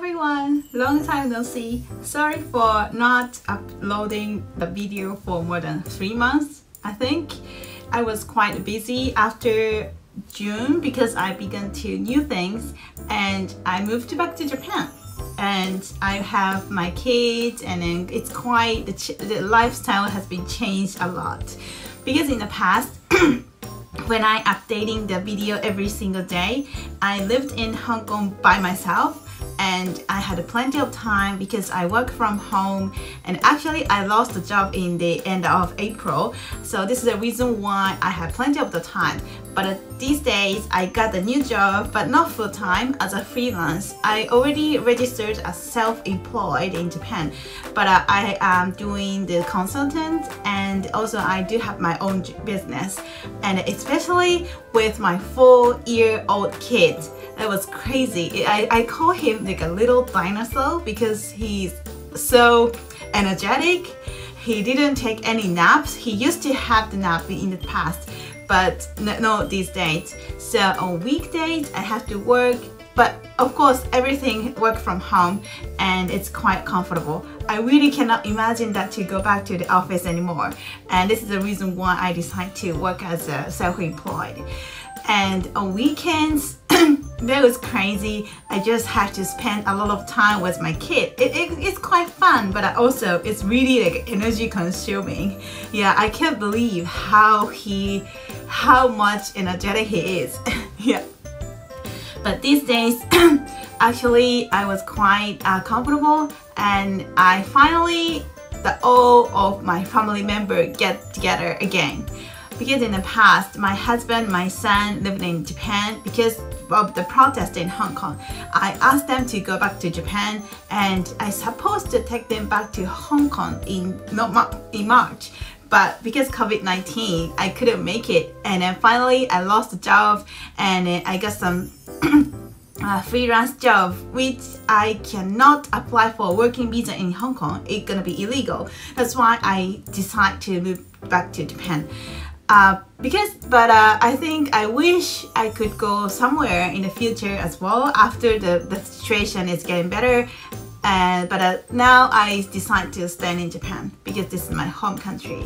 everyone! Long time no see. Sorry for not uploading the video for more than three months. I think I was quite busy after June because I began to new things and I moved back to Japan and I have my kids and then it's quite the, the lifestyle has been changed a lot because in the past when I updating the video every single day I lived in Hong Kong by myself and I had plenty of time because I work from home. And actually I lost the job in the end of April. So this is the reason why I have plenty of the time but these days I got a new job but not full-time as a freelance. I already registered as self-employed in Japan but uh, I am doing the consultant and also I do have my own business. And especially with my four-year-old kid. That was crazy. I, I call him like a little dinosaur because he's so energetic. He didn't take any naps. He used to have the nap in the past but not these days so on weekdays I have to work but of course everything work from home and it's quite comfortable. I really cannot imagine that to go back to the office anymore and this is the reason why I decided to work as a self-employed. And on weekends that was crazy. I just had to spend a lot of time with my kid. It, it, it's quite fun but also it's really like energy consuming. Yeah I can't believe how he how much energetic he is. Yeah. But these days actually I was quite uh, comfortable and I finally the all of my family member get together again because in the past my husband my son lived in Japan because of the protest in Hong Kong. I asked them to go back to Japan and I supposed to take them back to Hong Kong in, not, in March. But because COVID-19 I couldn't make it. And then finally I lost the job and I got some uh, freelance job which I cannot apply for working visa in Hong Kong. It's gonna be illegal. That's why I decided to move back to Japan uh, because but uh, I think I wish I could go somewhere in the future as well after the, the situation is getting better. And but uh, now I decide to stay in Japan because this is my home country.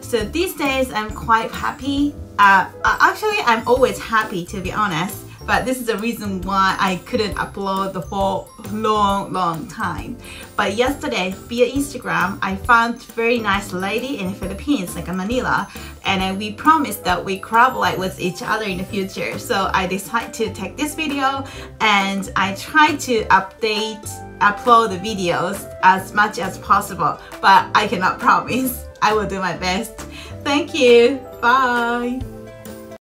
So these days I'm quite happy. Uh, uh actually I'm always happy to be honest but this is the reason why I couldn't upload the for long long time. But yesterday via Instagram I found very nice lady in the Philippines like in Manila and we promised that we collaborate with each other in the future. So I decided to take this video and I try to update upload the videos as much as possible. But I cannot promise. I will do my best. Thank you. Bye